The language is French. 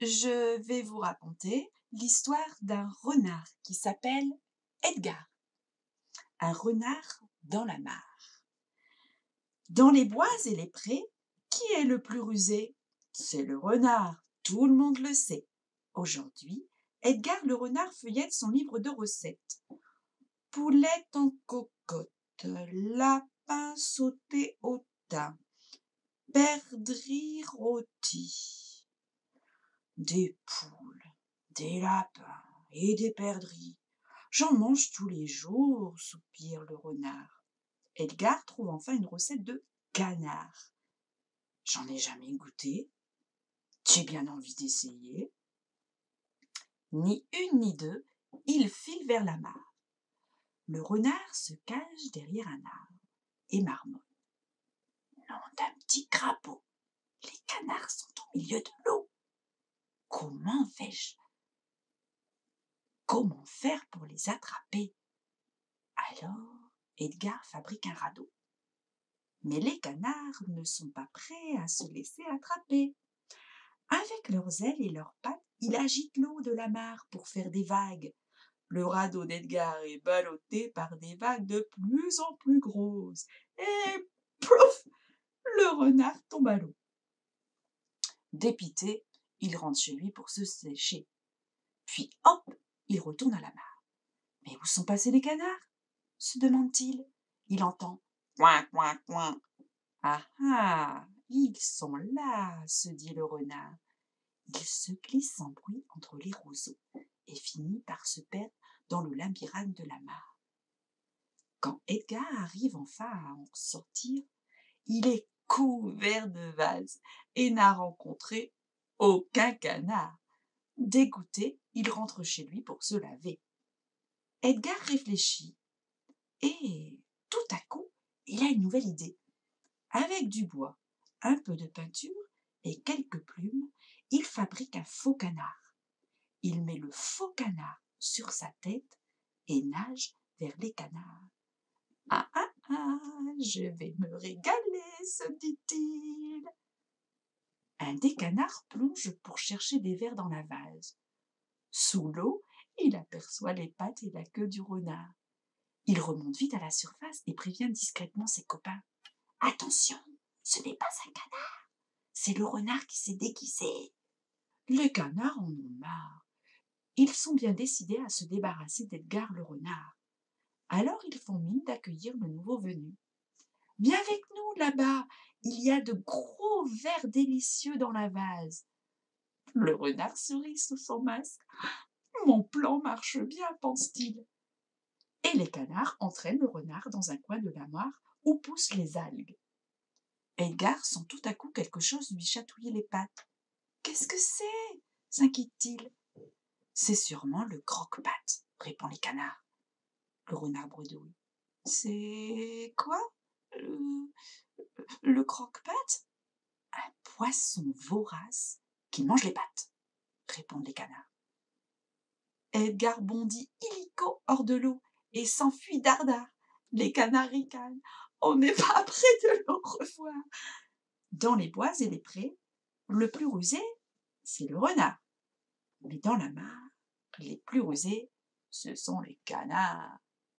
je vais vous raconter l'histoire d'un renard qui s'appelle Edgar. Un renard dans la mare. Dans les bois et les prés, qui est le plus rusé? C'est le renard, tout le monde le sait. Aujourd'hui, Edgar le renard feuillette son livre de recettes. Poulette en cocotte, lapin sauté au thym, perdrix rôti. Des poules, des lapins et des perdrix. J'en mange tous les jours, soupire le renard. Edgar trouve enfin une recette de canard. J'en ai jamais goûté. J'ai bien envie d'essayer. Ni une ni deux, il file vers la mare. Le renard se cache derrière un arbre et marmonne. Nom d'un petit crapaud. Les canards sont au milieu de. Comment vais-je Comment faire pour les attraper? Alors, Edgar fabrique un radeau. Mais les canards ne sont pas prêts à se laisser attraper. Avec leurs ailes et leurs pattes, il agite l'eau de la mare pour faire des vagues. Le radeau d'Edgar est ballotté par des vagues de plus en plus grosses. Et plouf Le renard tombe à l'eau. Dépité, il rentre chez lui pour se sécher. Puis hop Il retourne à la mare. Mais où sont passés les canards? se demande-t-il. Il entend Coin, coin, coin. Ah ah Ils sont là se dit le renard. Il se glisse sans bruit entre les roseaux et finit par se perdre dans le labyrinthe de la mare. Quand Edgar arrive enfin à en sortir, il est couvert de vases et n'a rencontré aucun canard. Dégoûté, il rentre chez lui pour se laver. Edgar réfléchit et tout à coup, il a une nouvelle idée. Avec du bois, un peu de peinture et quelques plumes, il fabrique un faux canard. Il met le faux canard sur sa tête et nage vers les canards. Ah ah ah, je vais me régaler, se dit-il. Un des canards plonge pour chercher des vers dans la vase. Sous l'eau, il aperçoit les pattes et la queue du renard. Il remonte vite à la surface et prévient discrètement ses copains. Attention, ce n'est pas un canard, c'est le renard qui s'est déguisé. Les canards en ont marre. Ils sont bien décidés à se débarrasser d'Edgar le renard. Alors ils font mine d'accueillir le nouveau venu. Viens avec nous là-bas, il y a de gros vers délicieux dans la vase. Le renard sourit sous son masque. Mon plan marche bien, pense-t-il. Et les canards entraînent le renard dans un coin de la mare où poussent les algues. Edgar sent tout à coup quelque chose lui chatouiller les pattes. Qu'est-ce que c'est? s'inquiète-t-il. C'est sûrement le croque-patte, répond les canards. Le renard bredouille. C'est quoi? Le, croque-patte Un poisson vorace qui mange les pattes, répondent les canards. Edgar bondit illico hors de l'eau et s'enfuit dardard. Les canards ricanent. On n'est pas près de le revoir. Dans les bois et les prés, le plus rusé, c'est le renard. Mais dans la mare, les plus rusés, ce sont les canards.